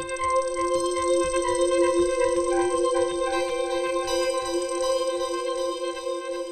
Música